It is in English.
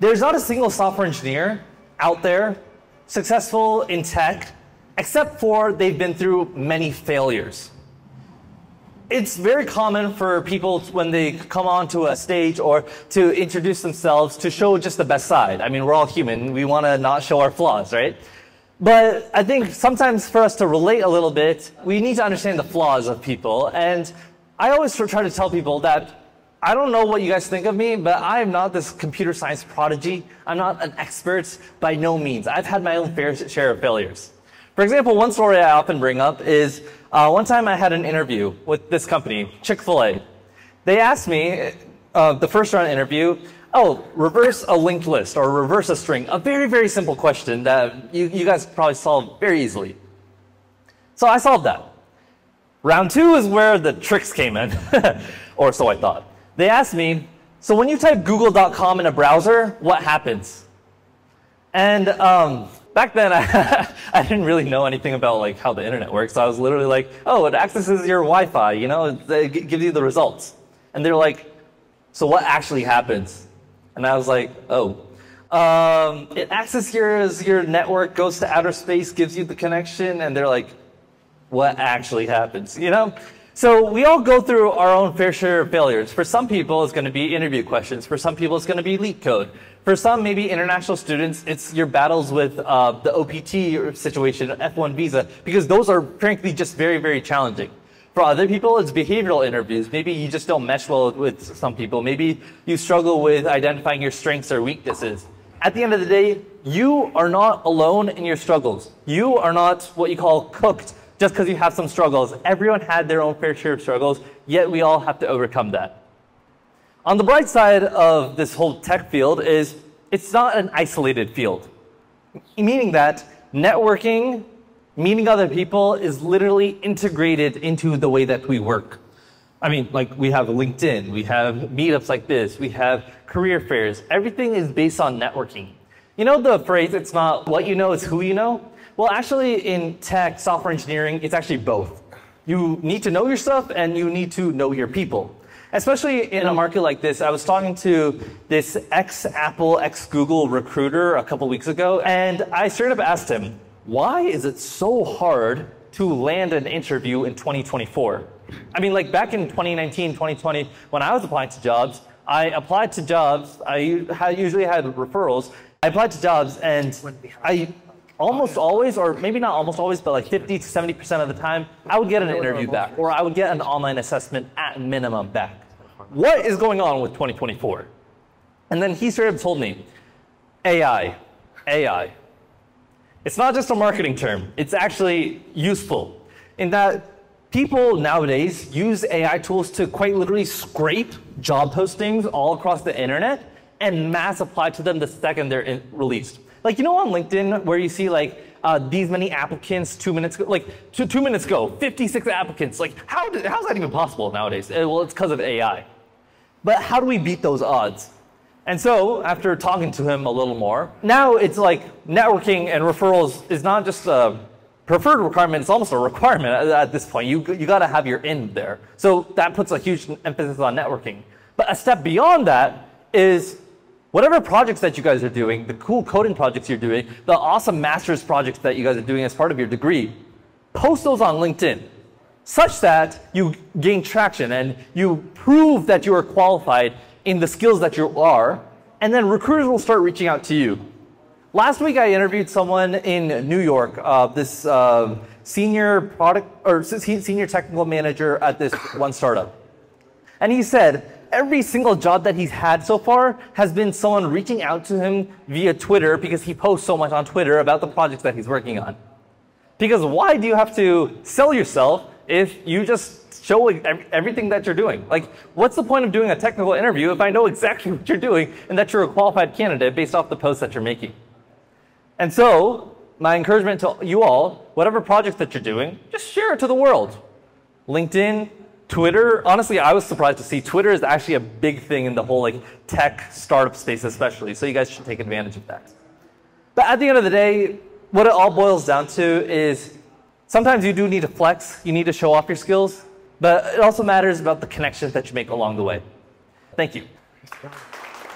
There's not a single software engineer out there successful in tech, except for they've been through many failures. It's very common for people when they come onto a stage or to introduce themselves to show just the best side. I mean, we're all human. We want to not show our flaws, right? But I think sometimes for us to relate a little bit, we need to understand the flaws of people. And I always try to tell people that I don't know what you guys think of me, but I am not this computer science prodigy. I'm not an expert by no means. I've had my own fair share of failures. For example, one story I often bring up is uh, one time I had an interview with this company, Chick fil A. They asked me, uh, the first round interview, oh, reverse a linked list or reverse a string. A very, very simple question that you, you guys probably solve very easily. So I solved that. Round two is where the tricks came in, or so I thought. They asked me, so when you type google.com in a browser, what happens? And um, back then, I, I, didn't really know anything about like how the internet works. So I was literally like, oh, it accesses your Wi-Fi, you know, it gives you the results. And they're like, so what actually happens? And I was like, oh, um, it accesses your, your network, goes to outer space, gives you the connection, and they're like, what actually happens, you know? So we all go through our own fair share of failures. For some people, it's going to be interview questions. For some people, it's going to be LeetCode. For some, maybe international students, it's your battles with uh, the OPT situation, F1 visa, because those are frankly just very, very challenging. For other people, it's behavioral interviews. Maybe you just don't mesh well with some people. Maybe you struggle with identifying your strengths or weaknesses. At the end of the day, you are not alone in your struggles. You are not what you call cooked just because you have some struggles. Everyone had their own fair share of struggles, yet we all have to overcome that. On the bright side of this whole tech field is it's not an isolated field, meaning that networking, meeting other people is literally integrated into the way that we work. I mean, like we have LinkedIn, we have meetups like this, we have career fairs. Everything is based on networking. You know the phrase, it's not what you know, it's who you know? Well, actually, in tech, software engineering, it's actually both. You need to know your stuff and you need to know your people. Especially in a market like this, I was talking to this ex Apple, ex Google recruiter a couple weeks ago, and I straight up asked him, why is it so hard to land an interview in 2024? I mean, like back in 2019, 2020, when I was applying to jobs, I applied to jobs, I usually had referrals. I applied to jobs and I almost always, or maybe not almost always, but like 50 to 70% of the time, I would get an interview back, or I would get an online assessment at minimum back. What is going on with 2024? And then he straight up told me, AI, AI. It's not just a marketing term, it's actually useful in that people nowadays use AI tools to quite literally scrape job postings all across the internet and mass apply to them the second they're released. Like, you know on LinkedIn where you see like, uh, these many applicants two minutes ago, like two, two minutes ago, 56 applicants. Like, how did, how's that even possible nowadays? Uh, well, it's because of AI. But how do we beat those odds? And so, after talking to him a little more, now it's like networking and referrals is not just a preferred requirement, it's almost a requirement at, at this point. You, you gotta have your in there. So that puts a huge emphasis on networking. But a step beyond that is Whatever projects that you guys are doing, the cool coding projects you're doing, the awesome master's projects that you guys are doing as part of your degree, post those on LinkedIn such that you gain traction and you prove that you are qualified in the skills that you are, and then recruiters will start reaching out to you. Last week, I interviewed someone in New York, uh, this uh, senior product or senior technical manager at this one startup. And he said, every single job that he's had so far has been someone reaching out to him via Twitter because he posts so much on Twitter about the projects that he's working on. Because why do you have to sell yourself if you just show everything that you're doing? Like, what's the point of doing a technical interview if I know exactly what you're doing and that you're a qualified candidate based off the posts that you're making? And so, my encouragement to you all, whatever project that you're doing, just share it to the world. LinkedIn, Twitter, honestly, I was surprised to see Twitter is actually a big thing in the whole like tech startup space, especially. So you guys should take advantage of that. But at the end of the day, what it all boils down to is sometimes you do need to flex, you need to show off your skills, but it also matters about the connections that you make along the way. Thank you.